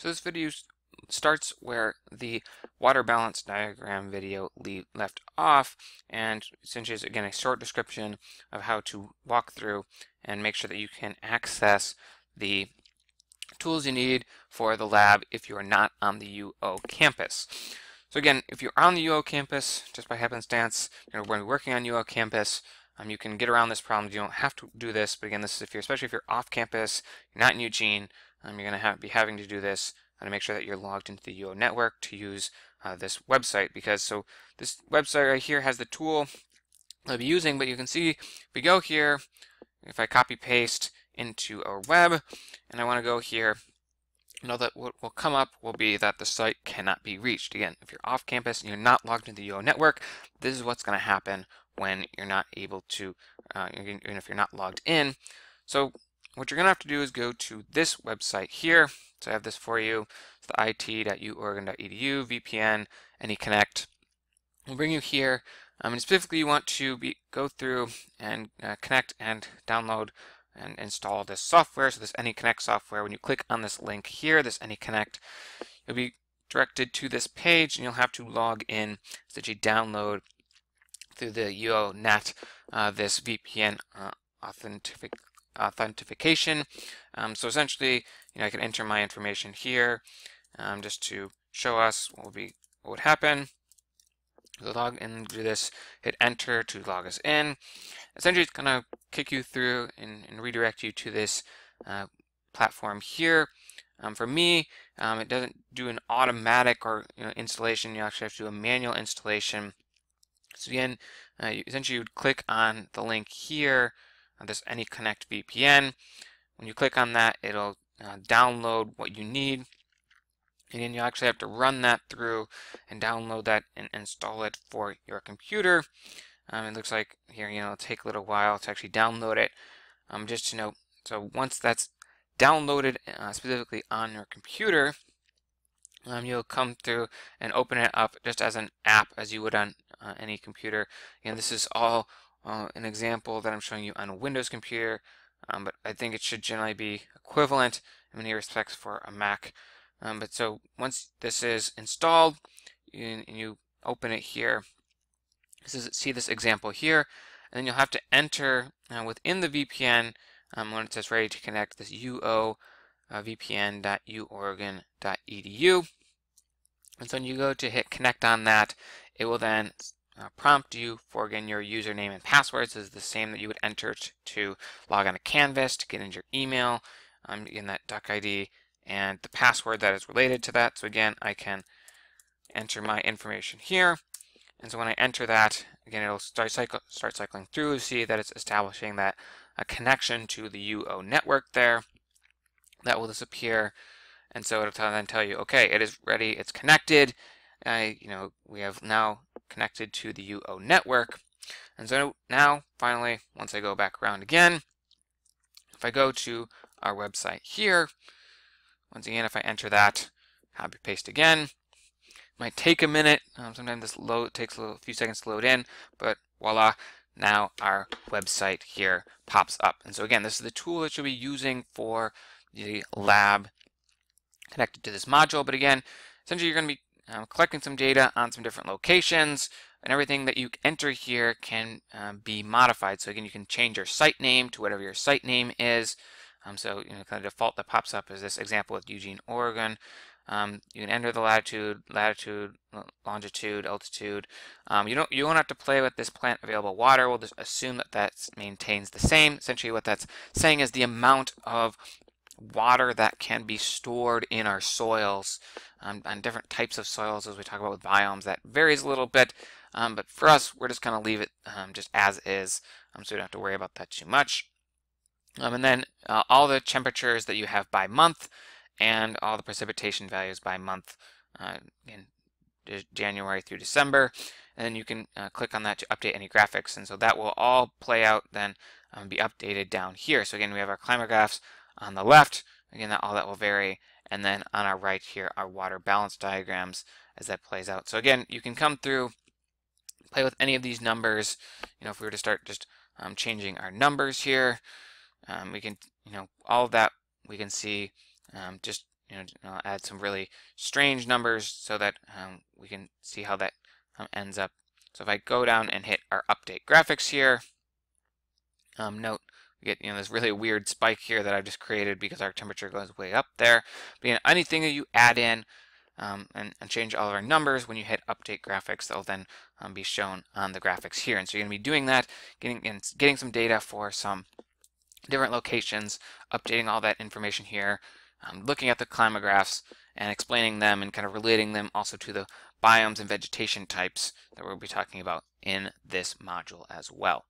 So this video starts where the water balance diagram video left off and essentially is again a short description of how to walk through and make sure that you can access the tools you need for the lab if you are not on the UO campus. So again, if you're on the UO campus, just by happenstance, you know, when we're working on UO campus, um, you can get around this problem. You don't have to do this, but again, this is if you're, especially if you're off campus, you're not in Eugene, um, you're going to be having to do this uh, to make sure that you're logged into the UO network to use uh, this website because so this website right here has the tool I'll be using, but you can see if we go here, if I copy paste into our web, and I want to go here, you know that what will come up will be that the site cannot be reached. Again, if you're off campus and you're not logged into the UO network, this is what's going to happen when you're not able to, uh, even if you're not logged in. So what you're going to have to do is go to this website here. So I have this for you. It's the it.uoregon.edu, VPN, AnyConnect. We'll bring you here. Um, and specifically, you want to be, go through and uh, connect and download and install this software. So this AnyConnect software, when you click on this link here, this AnyConnect, you'll be directed to this page and you'll have to log in so that you download through the UONet uh, this VPN uh, authentic authentication. Um, so essentially, you know, I can enter my information here um, just to show us what would be what would happen. Log in, do this, hit enter to log us in. Essentially, it's going to kick you through and, and, redirect you to this uh, platform here. Um, for me, um, it doesn't do an automatic or you know, installation. You actually have to do a manual installation. So again, uh, you, essentially you would click on the link here, on this AnyConnect VPN. When you click on that, it'll uh, download what you need. And then you actually have to run that through and download that and install it for your computer. Um, it looks like here, you know, it'll take a little while to actually download it. Um, just to note, so once that's downloaded uh, specifically on your computer, um, you'll come through and open it up just as an app as you would on uh, any computer. And this is all uh, an example that I'm showing you on a Windows computer, um, but I think it should generally be equivalent in many respects for a Mac. Um, but so once this is installed, you, you open it here. This is, see this example here, and then you'll have to enter uh, within the VPN um, when it says ready to connect this UO uh, vpn.uoregon.edu. And so when you go to hit connect on that, it will then uh, prompt you for again your username and passwords is the same that you would enter to log on to Canvas to get into your email um, in that Duck ID and the password that is related to that. So again, I can enter my information here. And so when I enter that, again, it'll start, cycle, start cycling through. You See that it's establishing that a connection to the UO network there. That will disappear. And so it'll then tell you, okay, it is ready, it's connected. Uh, you know, we have now connected to the UO network. And so now, finally, once I go back around again, if I go to our website here, once again, if I enter that, copy paste again, might take a minute. Um, sometimes this load takes a, little, few seconds to load in, but voila, now our website here pops up. And so again, this is the tool that you'll be using for the lab connected to this module. But again, essentially you're going to be um, collecting some data on some different locations and everything that you enter here can um, be modified. So again, you can change your site name to whatever your site name is. Um, so you know, kind of default that pops up is this example with Eugene, Oregon. Um, you can enter the latitude, latitude, longitude, altitude. Um, you don't you won't have to play with this plant available water. We'll just assume that that maintains the same. Essentially, what that's saying is the amount of water that can be stored in our soils um, on different types of soils as we talk about with biomes that varies a little bit um, but for us we're just going to leave it um, just as is um, so we don't have to worry about that too much. Um, and then uh, all the temperatures that you have by month and all the precipitation values by month uh, in January through December and then you can uh, click on that to update any graphics and so that will all play out then um, be updated down here. So again we have our climate graphs on the left. Again, all that will vary. And then on our right here, our water balance diagrams as that plays out. So again, you can come through, play with any of these numbers. You know, if we were to start just um, changing our numbers here, um, we can, you know, all of that we can see um, just you know, add some really strange numbers so that um, we can see how that um, ends up. So if I go down and hit our update graphics here, um, note we get you know this really weird spike here that I've just created because our temperature goes way up there. But you know, anything that you add in um, and, and, change all of our numbers when you hit update graphics, they'll then um, be shown on the graphics here. And so you're going to be doing that, getting getting some data for some different locations, updating all that information here, um, looking at the climographs and explaining them and kind of relating them also to the biomes and vegetation types that we'll be talking about in this module as well.